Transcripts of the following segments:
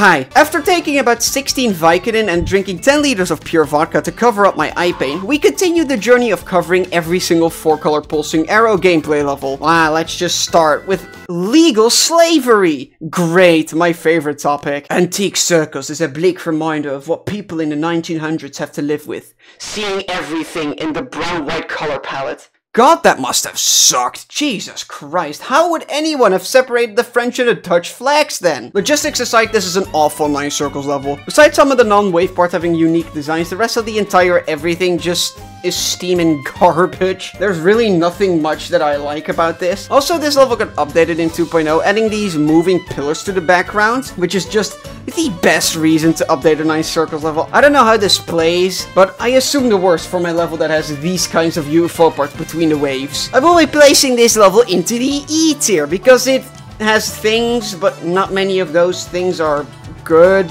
Hi. After taking about 16 Vicodin and drinking 10 liters of pure vodka to cover up my eye pain, we continued the journey of covering every single 4-color pulsing arrow gameplay level. Ah, let's just start with legal slavery. Great, my favorite topic. Antique circles is a bleak reminder of what people in the 1900s have to live with. Seeing everything in the brown-white color palette. God, that must have sucked. Jesus Christ, how would anyone have separated the French and the Dutch flags then? Logistics aside, this is an awful 9 circles level. Besides some of the non-wave parts having unique designs, the rest of the entire everything just is steaming garbage. There's really nothing much that I like about this. Also, this level got updated in 2.0, adding these moving pillars to the background, which is just the best reason to update a 9 circles level. I don't know how this plays, but I assume the worst for my level that has these kinds of UFO parts between the waves. I will be placing this level into the E tier because it has things, but not many of those things are good.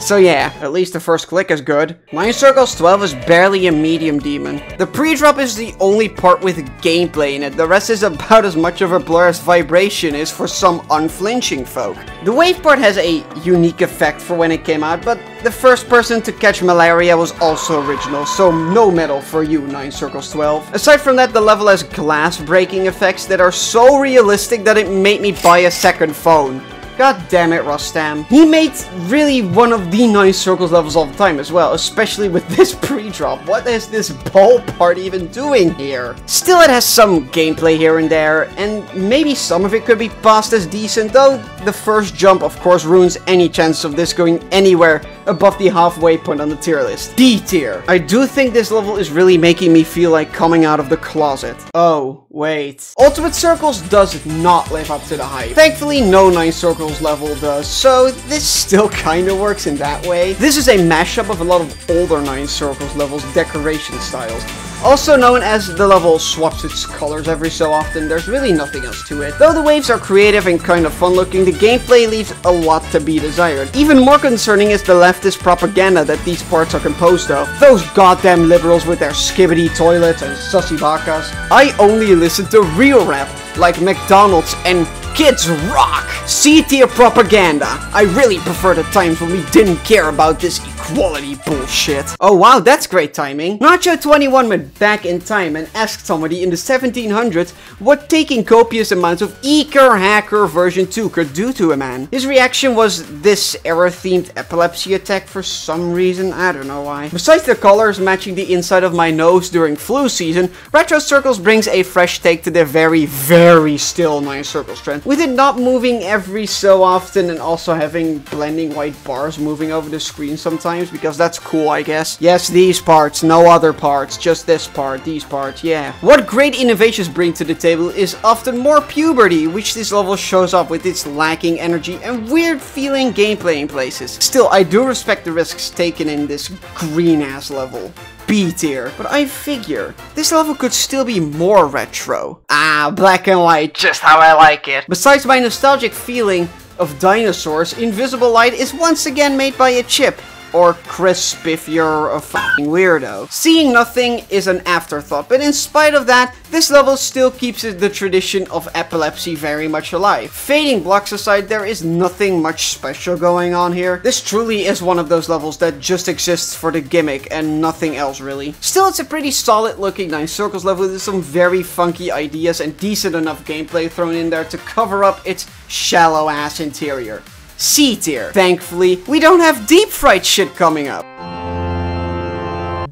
So yeah, at least the first click is good. Nine Circles 12 is barely a medium demon. The pre-drop is the only part with gameplay in it, the rest is about as much of a blur as Vibration is for some unflinching folk. The wave part has a unique effect for when it came out, but the first person to catch malaria was also original, so no medal for you, 9 Circles 12. Aside from that, the level has glass breaking effects that are so realistic that it made me buy a second phone. God damn it, Rustam. He made really one of the Nine Circles levels all the time as well, especially with this pre-drop. What is this ball part even doing here? Still, it has some gameplay here and there, and maybe some of it could be passed as decent, though the first jump of course ruins any chance of this going anywhere above the halfway point on the tier list. D tier. I do think this level is really making me feel like coming out of the closet. Oh, wait. Ultimate Circles does not live up to the hype. Thankfully, no 9 Circles level does, so this still kinda works in that way. This is a mashup of a lot of older 9 Circles levels decoration styles. Also known as the level swaps its colors every so often, there's really nothing else to it. Though the waves are creative and kind of fun looking, the gameplay leaves a lot to be desired. Even more concerning is the leftist propaganda that these parts are composed of. Those goddamn liberals with their skibidi toilets and sussy bakas. I only listen to real rap, like McDonald's and Kids Rock! C-tier propaganda! I really prefer the times when we didn't care about this equality bullshit. Oh wow, that's great timing. Nacho21 went back in time and asked somebody in the 1700s what taking copious amounts of Eacker Hacker version 2 could do to a man. His reaction was this error-themed epilepsy attack for some reason, I don't know why. Besides the colors matching the inside of my nose during flu season, Retro Circles brings a fresh take to the very, very still 9 Circles trend, with it not moving every so often and also having blending white bars moving over the screen sometimes times because that's cool, I guess. Yes, these parts, no other parts, just this part, these parts, yeah. What great innovations bring to the table is often more puberty, which this level shows up with its lacking energy and weird feeling gameplay in places. Still, I do respect the risks taken in this green-ass level. B tier. But I figure, this level could still be more retro. Ah, black and white, just how I like it. Besides my nostalgic feeling of dinosaurs, Invisible Light is once again made by a chip or crisp if you're a fucking weirdo. Seeing nothing is an afterthought, but in spite of that, this level still keeps the tradition of epilepsy very much alive. Fading blocks aside, there is nothing much special going on here. This truly is one of those levels that just exists for the gimmick and nothing else really. Still, it's a pretty solid looking 9 Circles level with some very funky ideas and decent enough gameplay thrown in there to cover up its shallow ass interior. C tier. Thankfully, we don't have deep fried shit coming up.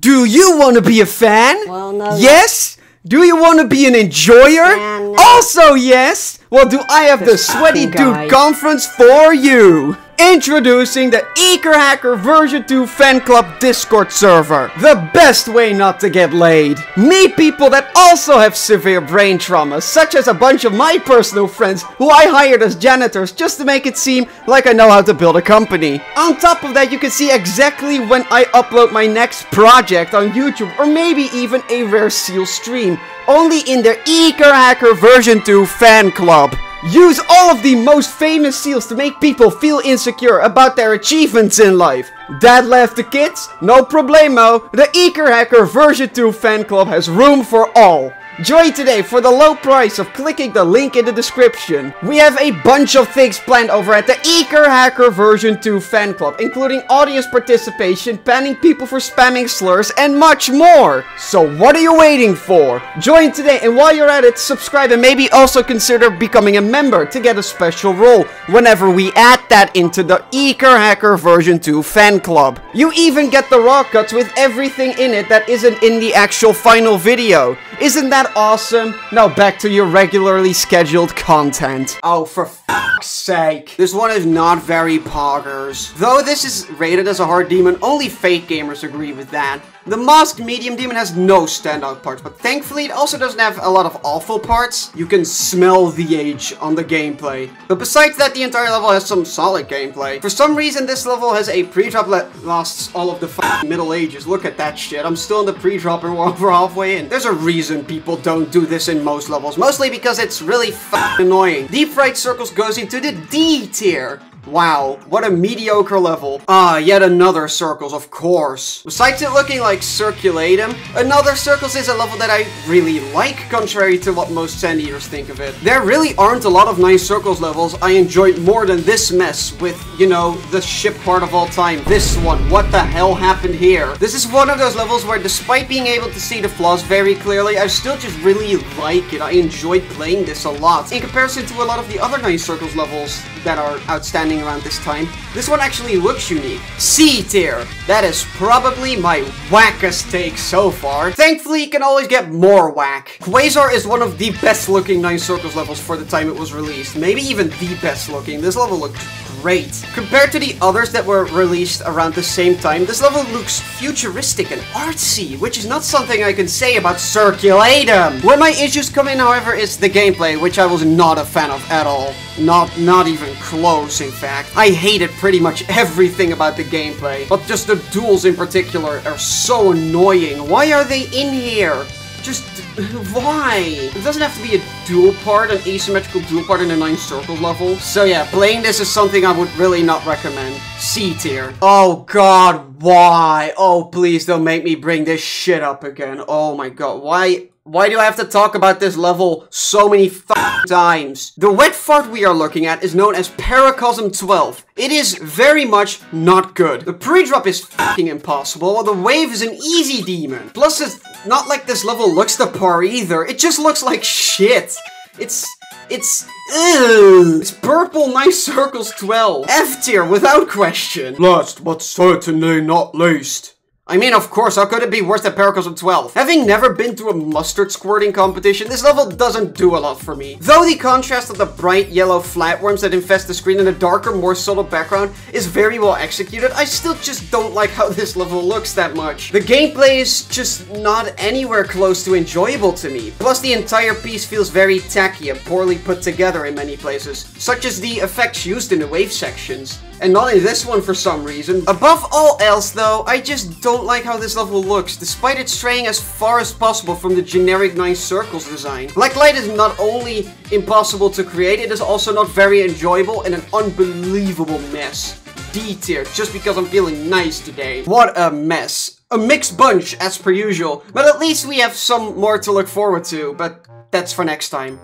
Do you want to be a fan? Well, no. Yes? Do you want to be an enjoyer? no. Also yes? Well, do I have the Sweaty. Dude conference for you? Introducing the Eacker Hacker version 2 fan club Discord server. The best way not to get laid. Meet people that also have severe brain trauma, such as a bunch of my personal friends who I hired as janitors just to make it seem like I know how to build a company. On top of that, you can see exactly when I upload my next project on YouTube or maybe even a Rare Seal stream. Only in the Eacker Hacker version 2 fan club. Use all of the most famous seals to make people feel insecure about their achievements in life. Dad left the kids? No problemo. The Eacker Hacker version 2 fan club has room for all. Join today for the low price of clicking the link in the description. We have a bunch of things planned over at the Eacker Hacker version 2 fan club, including audience participation, banning people for spamming slurs, and much more. So what are you waiting for? Join today and while you're at it, subscribe and maybe also consider becoming a member to get a special role whenever we add that into the Eacker Hacker version 2 fan club. You even get the raw cuts with everything in it that isn't in the actual final video. Isn't that awesome? Now back to your regularly scheduled content. Oh, for fuck's sake. This one is not very poggers. Though this is rated as a hard demon, only fake gamers agree with that. The Masked Medium Demon has no standout parts, but thankfully it also doesn't have a lot of awful parts. You can smell the age on the gameplay. But besides that, the entire level has some solid gameplay. For some reason, this level has a pre-drop that lasts all of the Middle Ages. Look at that shit. I'm still in the pre-drop and we're halfway in. There's a reason people don't do this in most levels. Mostly because it's really annoying. Deep Fright Circles goes into the D tier. Wow, what a mediocre level. Ah, yet another Circles, of course. Besides it looking like Circulatum, another Circles is a level that I really like, contrary to what most Sand Eaters think of it. There really aren't a lot of Nine Circles levels I enjoyed more than this mess with, you know, the ship part of all time. This one, what the hell happened here? This is one of those levels where despite being able to see the flaws very clearly, I still just really like it. I enjoyed playing this a lot. In comparison to a lot of the other Nine Circles levels that are outstanding around this time. This one actually looks unique. C tier. That is probably my wackest take so far. Thankfully, you can always get more whack. Quasar is one of the best looking Nine Circles levels for the time it was released. Maybe even the best looking. This level looked great. Compared to the others that were released around the same time, this level looks futuristic and artsy, which is not something I can say about Circulatum. Where my issues come in, however, is the gameplay, which I was not a fan of at all. Not, not even close, in fact. I hated pretty much everything about the gameplay, but just the duels in particular are so annoying. Why are they in here? Just, why? It doesn't have to be a dual part, an asymmetrical dual part in a 9 circle level. So yeah, playing this is something I would really not recommend. C tier. Oh god, why? Oh, please don't make me bring this shit up again. Oh my god, why? Why do I have to talk about this level so many times? The wet fart we are looking at is known as Paracosm 12. It is very much not good. The pre-drop is fucking impossible, the wave is an easy demon. Plus, it's not like this level looks the par either. It just looks like shit. It's... It's... Ew. It's purple Nine Circles 12. F tier without question. Last but certainly not least. I mean, of course, how could it be worse than Paracosm 12? Having never been to a mustard squirting competition, this level doesn't do a lot for me. Though the contrast of the bright yellow flatworms that infest the screen and a darker, more subtle background is very well executed, I still just don't like how this level looks that much. The gameplay is just not anywhere close to enjoyable to me. Plus, the entire piece feels very tacky and poorly put together in many places, such as the effects used in the wave sections and not in this one for some reason. Above all else though, I just don't like how this level looks, despite it straying as far as possible from the generic 9 circles design. Black Light is not only impossible to create, it is also not very enjoyable and an unbelievable mess. D tier, just because I'm feeling nice today. What a mess. A mixed bunch, as per usual, but at least we have some more to look forward to, but that's for next time.